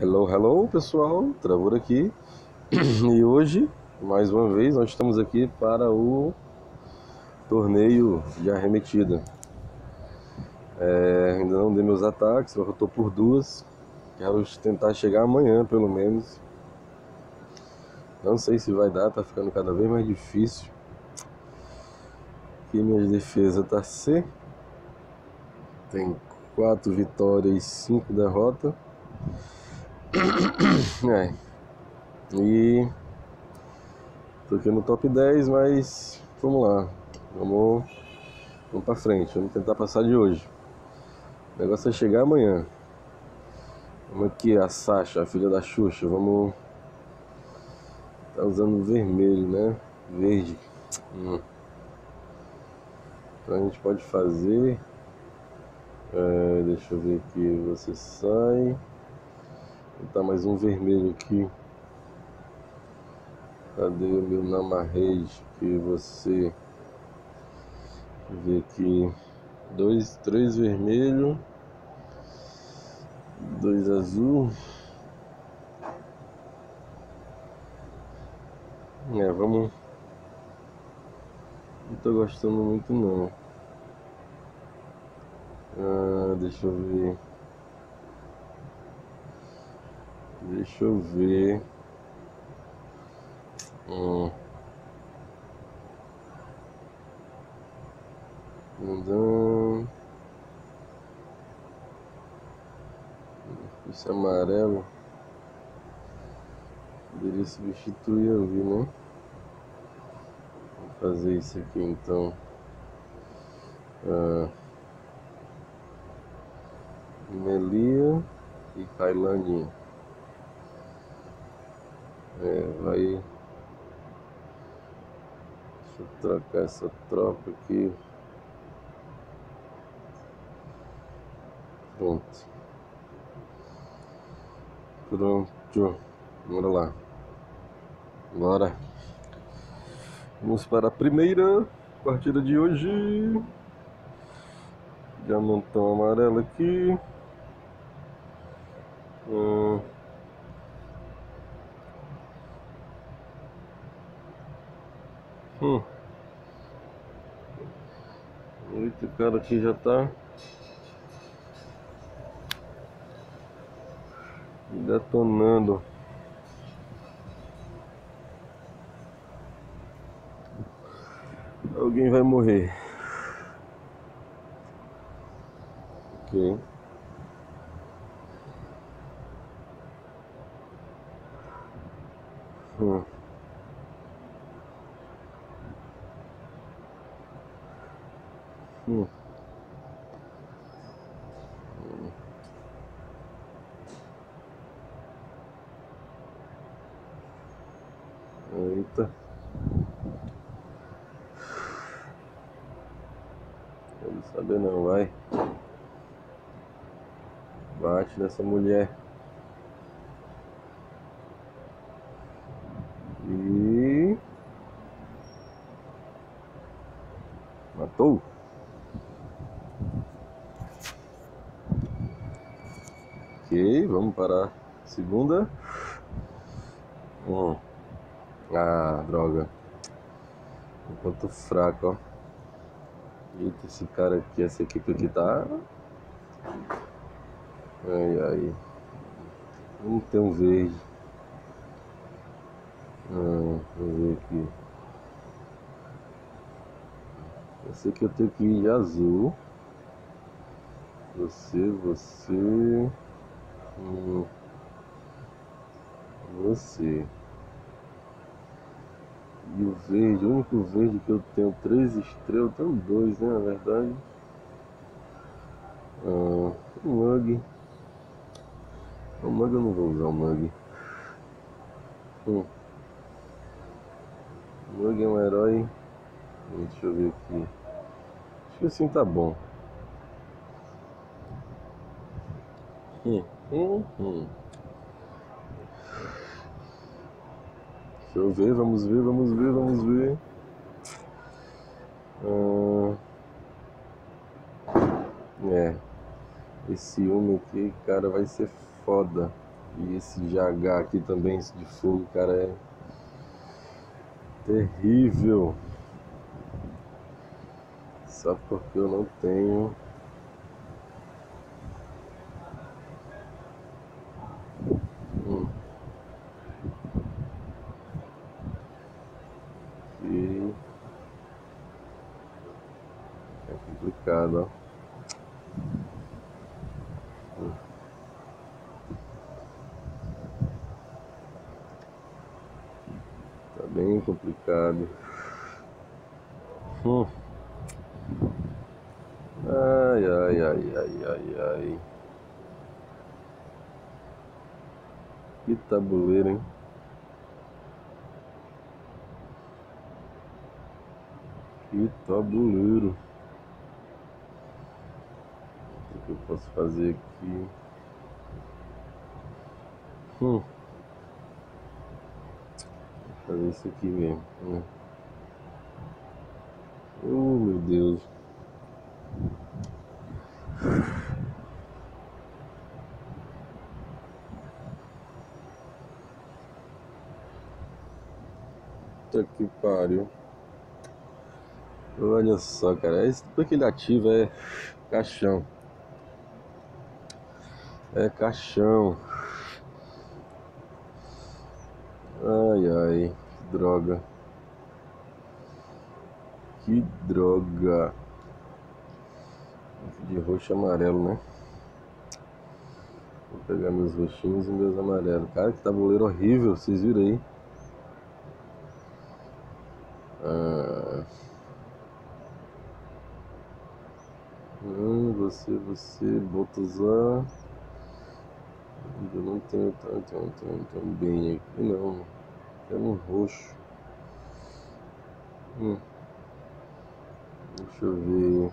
Hello, hello pessoal, Travor aqui e hoje, mais uma vez, nós estamos aqui para o torneio de arremetida. É, ainda não dei meus ataques, eu estou por duas, quero tentar chegar amanhã pelo menos. Não sei se vai dar, tá ficando cada vez mais difícil. Aqui minha defesa tá C, tem quatro vitórias e cinco derrotas. É. E tô aqui no top 10, mas vamos lá. Vamos, vamos pra frente, vamos tentar passar de hoje. O negócio é chegar amanhã. Vamos aqui, a Sasha, a filha da Xuxa, vamos. Tá usando vermelho, né? Verde. Hum. Então a gente pode fazer. É, deixa eu ver aqui, você sai. Botar mais um vermelho aqui. Cadê o meu Namarrage? Que você vê aqui. Dois, três vermelho. Dois azul. É, vamos. Não tô gostando muito não. Ah, deixa eu ver. Deixa eu ver. Hum. Esse amarelo. Poderia substituir ali, né? Vou fazer isso aqui então. Ah. Melia e Kailandinha. É, vai. Deixa eu trocar essa tropa aqui. Pronto. Pronto. Bora lá. Bora. Vamos para a primeira partida de hoje. Diamantão amarelo aqui. Hum. Hum. Eita, o cara aqui já tá detonando. Alguém vai morrer. Ok. Hum. Eita. Quero saber não, vai. Bate nessa mulher. E matou. Ok, vamos para a segunda. Hum. Ah, droga. Ponto fraco, ó. Eita, esse cara aqui, essa equipe aqui tá. Ai, ai. Vamos ter um verde. Ah, vou ver aqui. Eu sei que eu tenho que ir de azul. Você, você. Hum, você. E o verde, o único verde que eu tenho três estrelas, tenho dois, né, na verdade. Ah, o Mug. O Mug eu não vou usar o Mug. Hum. O Mug é um herói. Deixa eu ver aqui. Acho que assim tá bom. Hum, hum, hum. Deixa eu ver, vamos ver, vamos ver, vamos ver. Ah, é. Esse homem aqui, cara, vai ser foda. E esse GH aqui também, esse de fogo, cara, é terrível. Só porque eu não tenho hum. E é complicado, ó. Bem complicado. Hum. Ai, ai, ai, ai, ai, ai. Que tabuleiro, hein? Que tabuleiro. O que eu posso fazer aqui? Hum fazer isso aqui mesmo. Né? Oh meu Deus. Puta que pariu. Olha só, cara. Esse que ele ativa é caixão. É caixão. Ai, ai, que droga. Que droga. De roxo e amarelo, né? Vou pegar meus roxinhos e meus amarelos. Cara, que tabuleiro horrível, vocês viram aí. Ah. Hum, você, você, Botazar. Eu não tenho tanto, não tenho tão bem aqui não. Quero um roxo. Hum. Deixa eu ver.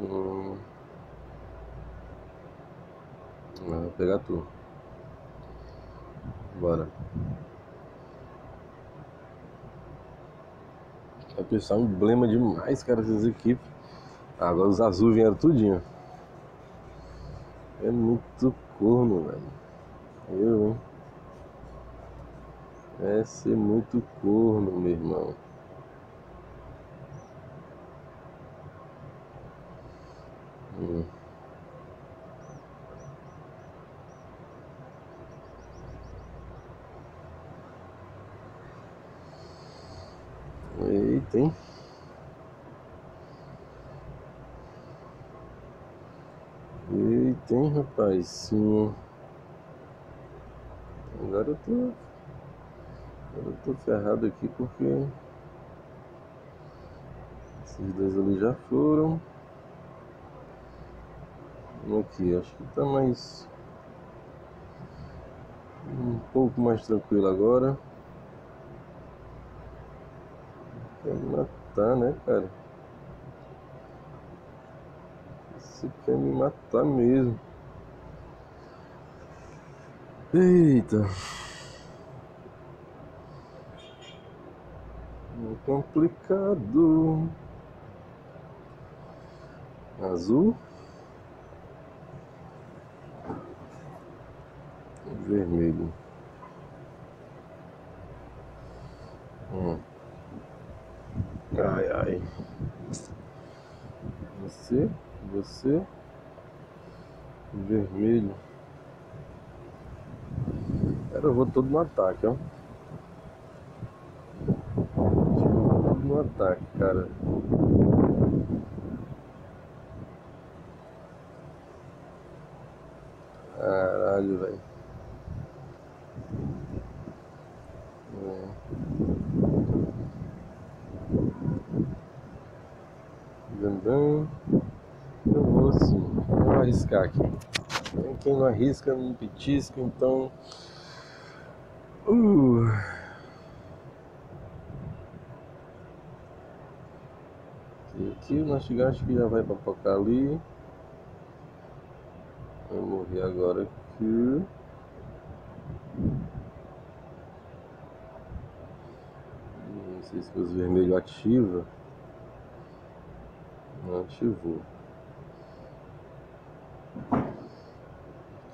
Hum. Ah, vou pegar tu. Bora. Vai pensar um emblema demais, cara, essas equipes. Agora os azuis vieram tudinho. É muito corno, velho. Eu, hein? É ser muito corno, meu irmão. Hum. Eita, hein? Eita, hein, rapaz? Sim. Agora eu tô. Agora eu tô ferrado aqui porque. Esses dois ali já foram. Aqui, acho que tá mais. Um pouco mais tranquilo agora. Quer matar, né, cara? Você quer me matar mesmo. Eita. É complicado. Azul. Vermelho. Hum. Ai, ai. Você, você, vermelho. Cara, eu vou todo no ataque, ó. Todo no ataque, cara. Caralho, velho. É. Eu vou sim. Vou arriscar aqui. Quem não arrisca não petisca, então. Uh. E aqui o Nastigar acho que já vai papocar ali. Vai morrer agora aqui. Não sei se os vermelhos ativa. Não ativou.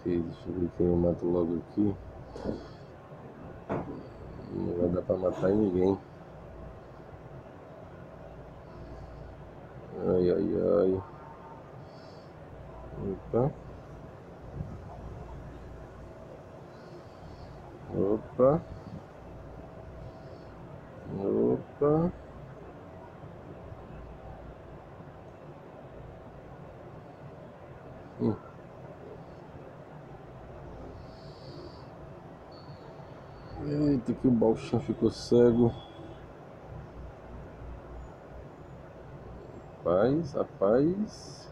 Ok, deixa eu ver quem eu mato logo aqui. Não vai dar pra matar ninguém. Ai, ai, ai. Opa. Opa. Opa. Hum. Balchão ficou cego. Rapaz, rapaz.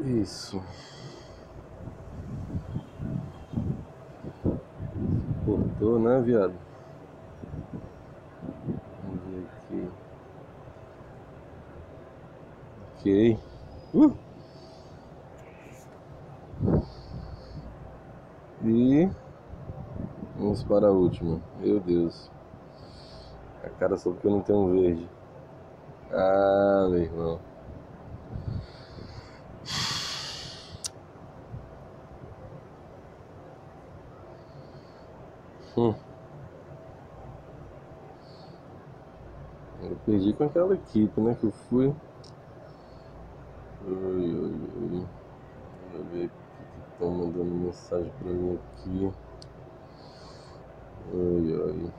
Isso. Cortou, né, viado? Vamos ver aqui. Ok. Uh! E vamos para a última. Meu Deus. A cara só porque eu não tenho um verde. Ah, meu irmão. Hum. Eu perdi com aquela equipe, né? Que eu fui. Oi, oi, oi. Deixa eu ver que estão mandando mensagem pra mim aqui. Oi, oi.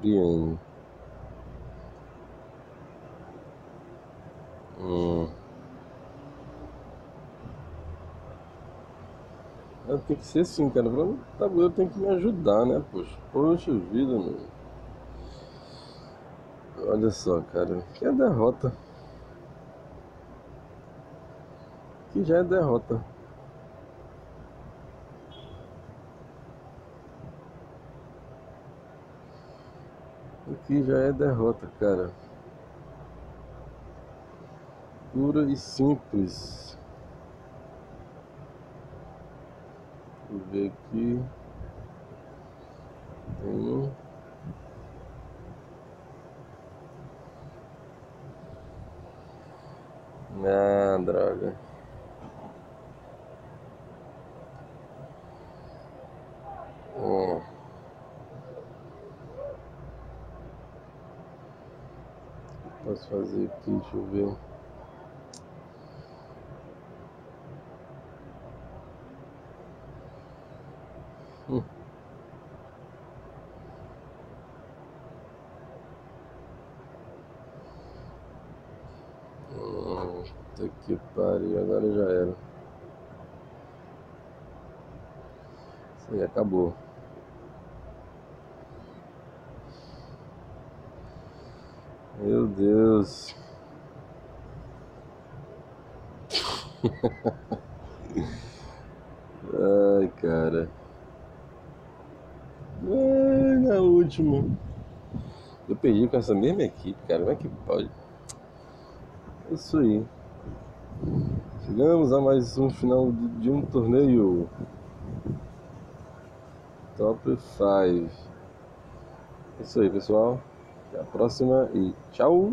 Briane. Hum. É, tem que ser assim, cara. O tabuleiro tem que me ajudar, né, poxa? Poxa vida, meu. Olha só, cara. Que é derrota. Que já é derrota. Aqui já é derrota, cara. Pura e simples. Vou ver aqui. Tem. Ah, droga. Hum. Posso fazer aqui, deixa eu ver. Hum. Que pariu, agora já era. Isso aí acabou. Meu Deus. Ai, cara. Ai, na última. Eu perdi com essa mesma equipe, cara. Como é que pode? É Isso aí. Chegamos a mais um final de um torneio. Top 5. É Isso aí, pessoal. Até a próxima e tchau!